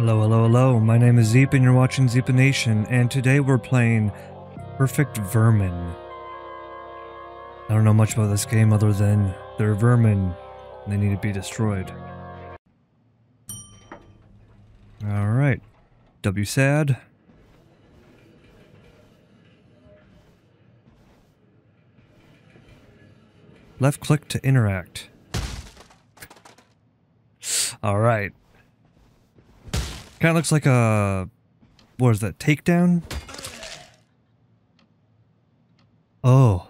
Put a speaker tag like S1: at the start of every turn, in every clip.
S1: Hello, hello, hello. My name is Zeep and you're watching Zeep Nation, and today we're playing Perfect Vermin. I don't know much about this game other than they're vermin and they need to be destroyed. Alright. WASD. Left click to interact. Alright. Kind of looks like a... What is that? Takedown? Oh.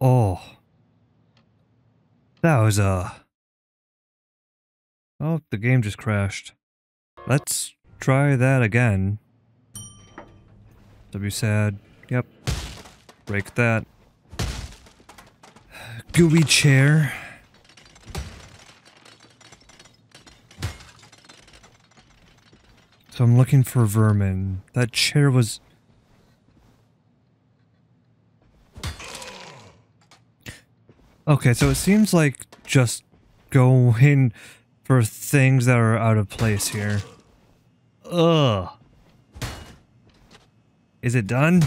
S1: Oh. That was a... Oh, the game just crashed. Let's try that again. WASD. Yep. Break that. Gooey chair. So I'm looking for vermin. That chair was... Okay, so it seems like just going for things that are out of place here. Ugh. Is it done?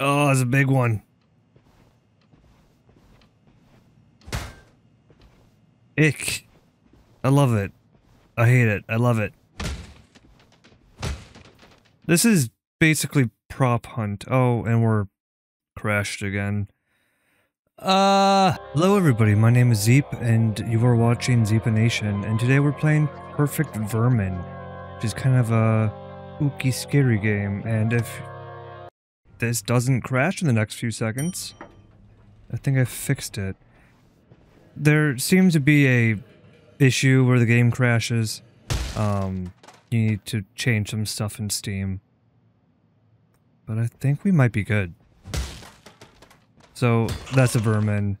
S1: Oh, it's a big one. Ick. I love it. I hate it. I love it. This is basically prop hunt. Oh, and we're crashed again. Uh, hello everybody, my name is Zeep, and you are watching Zeepanation, and today we're playing Perfect Vermin, which is kind of a spooky, scary game, and if this doesn't crash in the next few seconds, I think I fixed it. There seems to be a issue where the game crashes. Um, you need to change some stuff in Steam. But I think we might be good. So, that's a vermin.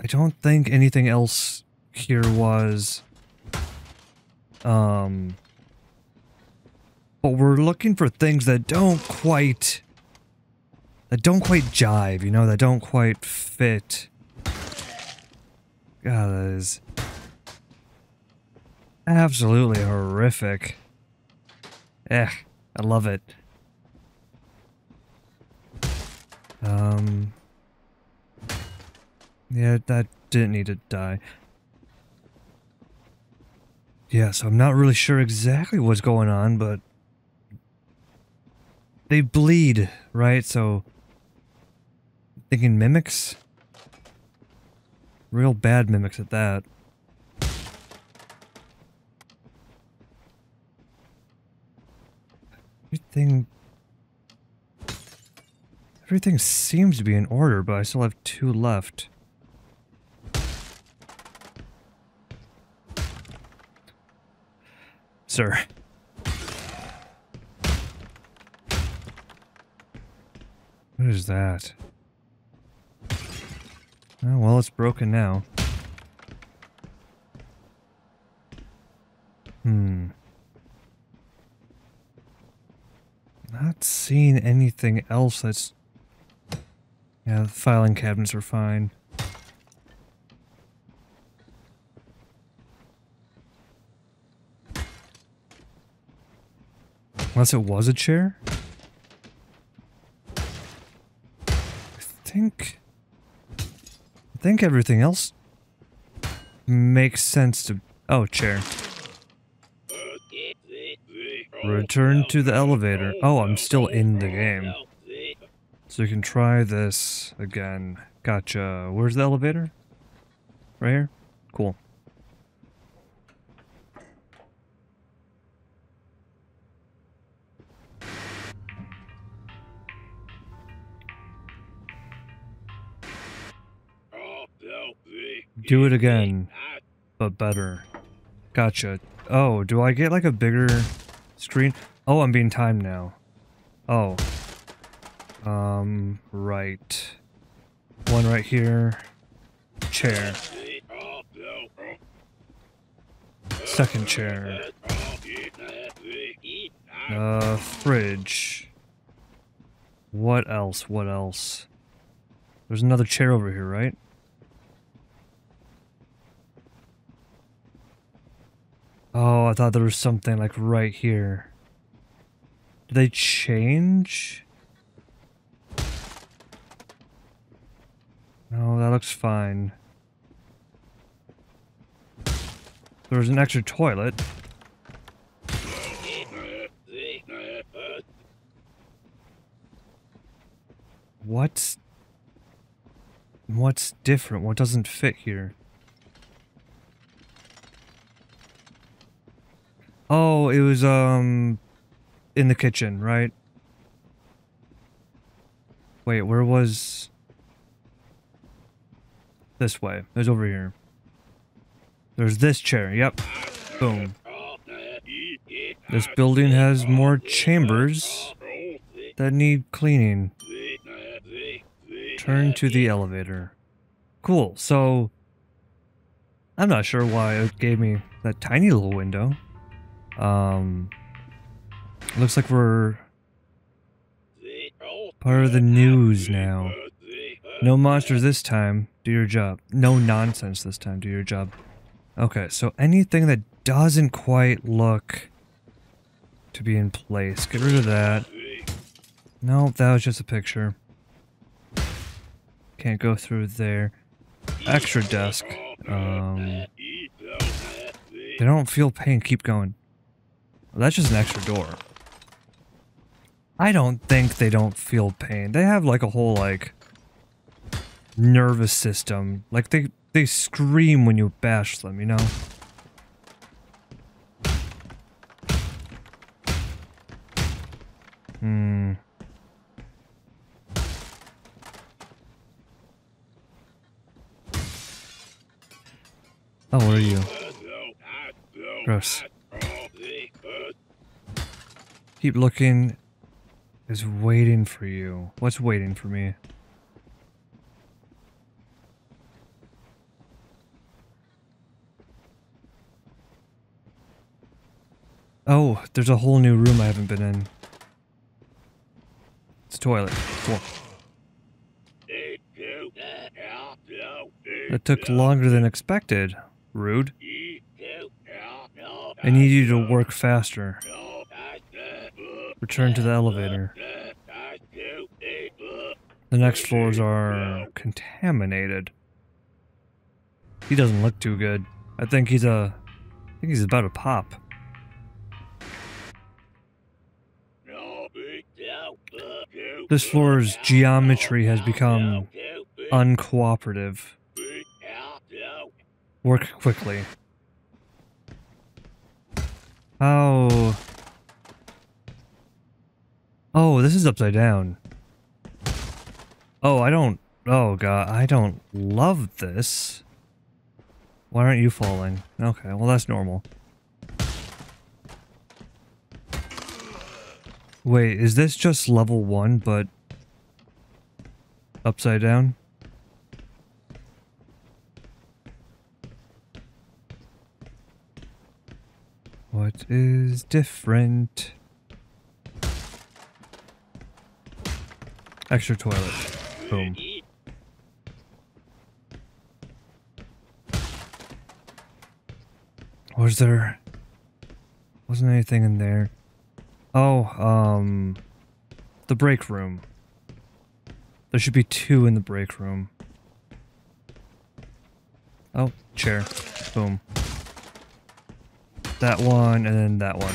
S1: I don't think anything else here was... Um... But we're looking for things that don't quite... That don't quite jive, you know, that don't quite fit. God, that is... Absolutely horrific. Eh, I love it. Um... Yeah, that didn't need to die. Yeah, so I'm not really sure exactly what's going on, but... They bleed, right? So... Thinking mimics? Real bad mimics at that. Everything... Everything seems to be in order, but I still have two left. Sir. What is that? Oh, well, it's broken now. Hmm. Seeing anything else that's... Yeah, the filing cabinets are fine. Unless it was a chair? I think... I think everything else makes sense to... Oh, chair. Return to the elevator. Oh, I'm still in the game. So you can try this again. Gotcha. Where's the elevator? Right here? Cool. Do it again, but better. Gotcha. Oh, do I get like a bigger screen? Oh, I'm being timed now. Oh. Um, right. One right here. Chair. Second chair. Uh, fridge. What else? What else? There's another chair over here, right? Oh, I thought there was something like right here. Did they change? No, that looks fine. There was an extra toilet. What's... What's different? What doesn't fit here? Oh, it was, um... In the kitchen, right? Wait, where was... This way. It was over here. There's this chair. Yep. Boom. This building has more chambers that need cleaning. Turn to the elevator. Cool. So, I'm not sure why it gave me that tiny little window. Um, looks like we're part of the news now. No monsters this time. Do your job. No nonsense this time. Do your job. Okay, so anything that doesn't quite look to be in place. Get rid of that. Nope, that was just a picture. Can't go through there. Extra desk. Um, they don't feel pain. Keep going. Well, that's just an extra door. I don't think they don't feel pain. They have like a whole like nervous system. Like they they scream when you bash them, you know? Hmm. Oh, what are you? Gross. Keep looking is waiting for you. What's waiting for me? Oh, there's a whole new room I haven't been in. It's toilet. Cool. Took longer than expected. Rude. I need you to work faster. Return to the elevator. The next floors are contaminated. He doesn't look too good. I think he's a... I think he's about to pop. This floor's geometry has become uncooperative. Work quickly. Oh. Oh, this is upside down. Oh, I don't... Oh, God. I don't love this. Why aren't you falling? Okay, well, that's normal. Wait, is this just level 1, but upside down? What is different? Extra toilet. Boom. Was there... Wasn't anything in there. Oh, um... The break room. There should be two in the break room. Oh, chair. Boom. That one, and then that one.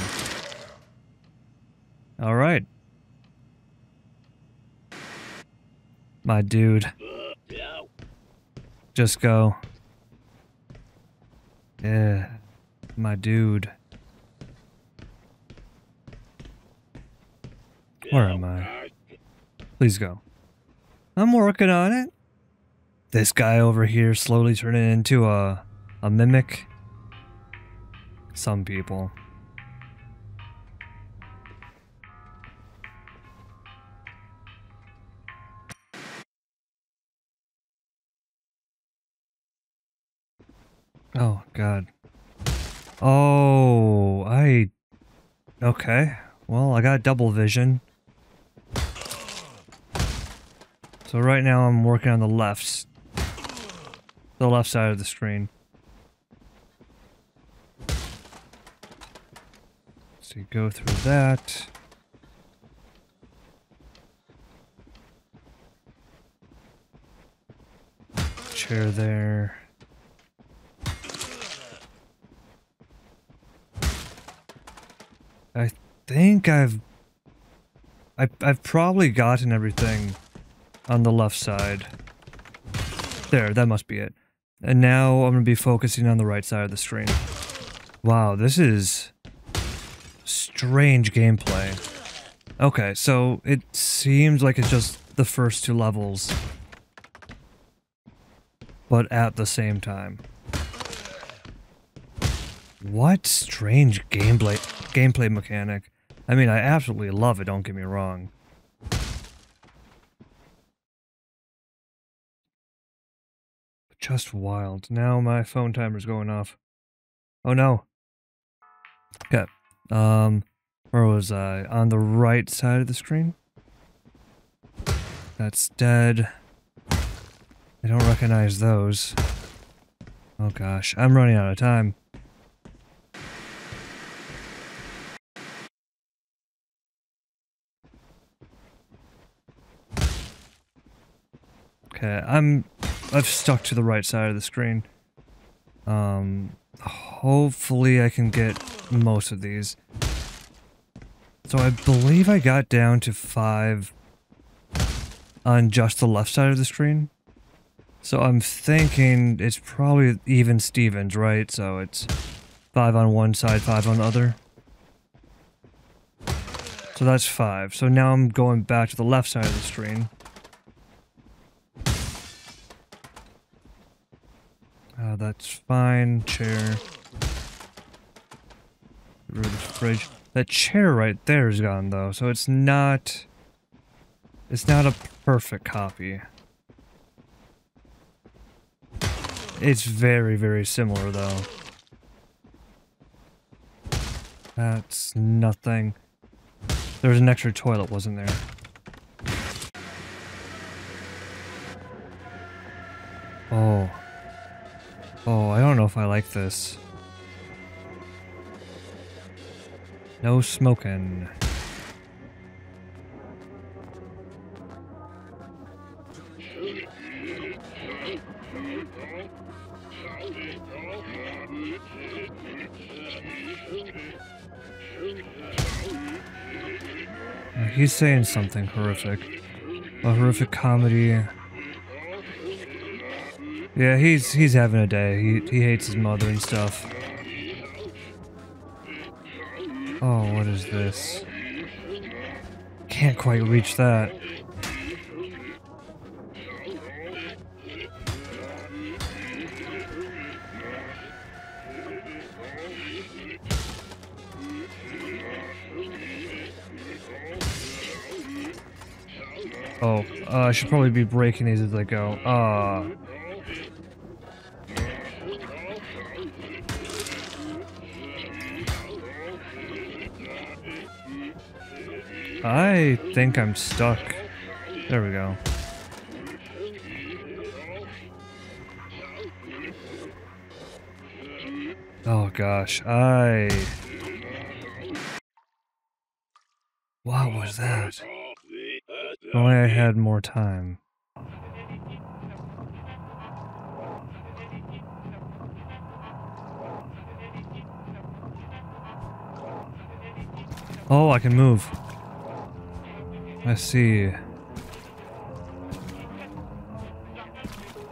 S1: Alright. My dude. Just go. Yeah. My dude. Where am I? Please go. I'm working on it. This guy over here slowly turning into a a mimic. Some people. Oh god. Oh, I Okay. Well, I got double vision. So right now I'm working on the left. The left side of the screen. So you go through that. Chair there. I think I've I, I've probably gotten everything on the left side. There, that must be it. And now I'm going to be focusing on the right side of the screen. Wow, this is strange gameplay. Okay, so it seems like it's just the first two levels. But at the same time. What strange gameplay gameplay mechanic. I mean, I absolutely love it, don't get me wrong. Just wild. Now my phone timer's going off. Oh no. Okay. Um, where was I? On the right side of the screen? That's dead. I don't recognize those. Oh gosh, I'm running out of time. Okay, I'm I've stuck to the right side of the screen. Um hopefully I can get most of these. So I believe I got down to 5 on just the left side of the screen. So I'm thinking it's probably even Stevens, right? So it's 5 on one side, 5 on the other. So that's 5. So now I'm going back to the left side of the screen. That's fine. Chair. Root fridge. That chair right there is gone though, so it's not... It's not a perfect copy. It's very, very similar though. That's nothing. There was an extra toilet, wasn't there? Oh. Oh, I don't know if I like this. No smoking. He's saying something horrific. A horrific comedy. Yeah, he's he's having a day. He he hates his mother and stuff. Oh, what is this? Can't quite reach that. Oh, uh, I should probably be breaking these as I go. Ah. Uh, I think I'm stuck. There we go. Oh gosh, I... What was that? only I had more time. Oh, I can move. I see.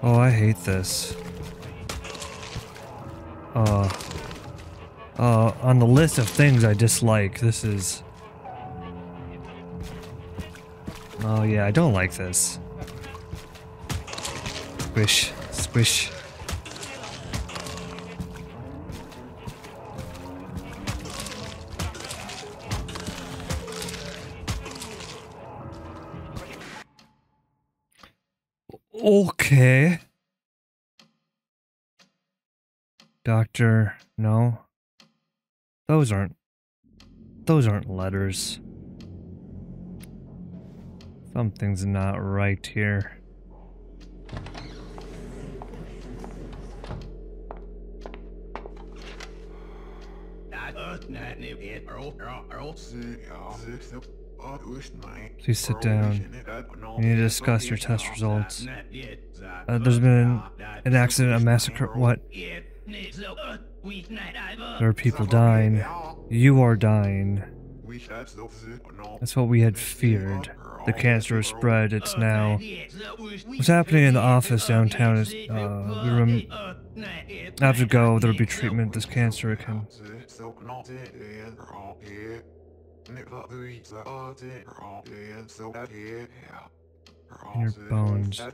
S1: Oh, I hate this. Uh, uh, on the list of things I dislike, this is... Oh yeah, I don't like this. Squish, squish. Okay. Doctor, no. Those aren't... Those aren't letters. Something's not right here. Please sit down. You need to discuss your test results. Uh, there's been an accident, a massacre. What? There are people dying. You are dying. That's what we had feared. The cancer has spread. It's now. What's happening in the office downtown is uh, we rem I have to go. There'll be treatment. This cancer can. In your bones. I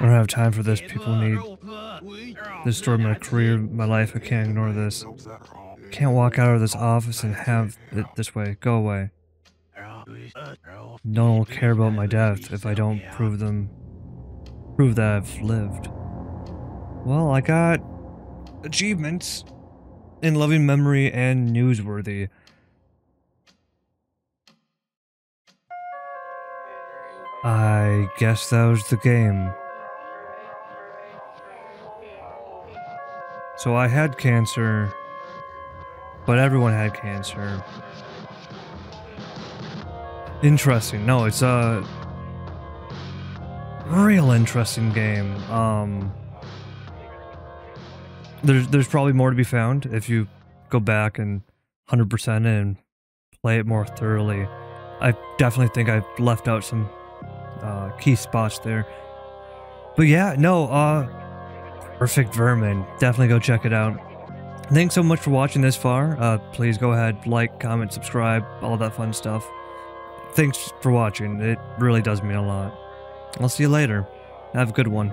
S1: don't have time for this. People need this destroyed my career, my life. I can't ignore this. Can't walk out of this office and have it this way. Go away. No one will care about my death if I don't prove them prove that I've lived. Well, I got achievements in loving memory and newsworthy. I guess that was the game. So I had cancer, but everyone had cancer. Interesting. No, it's a real interesting game. Um, there's there's probably more to be found if you go back and 100% and play it more thoroughly. I definitely think I left out some uh, key spots there. But yeah, no, uh, Perfect Vermin. Definitely go check it out. Thanks so much for watching this far. Uh, please go ahead, like, comment, subscribe, all that fun stuff. Thanks for watching. It really does mean a lot. I'll see you later. Have a good one.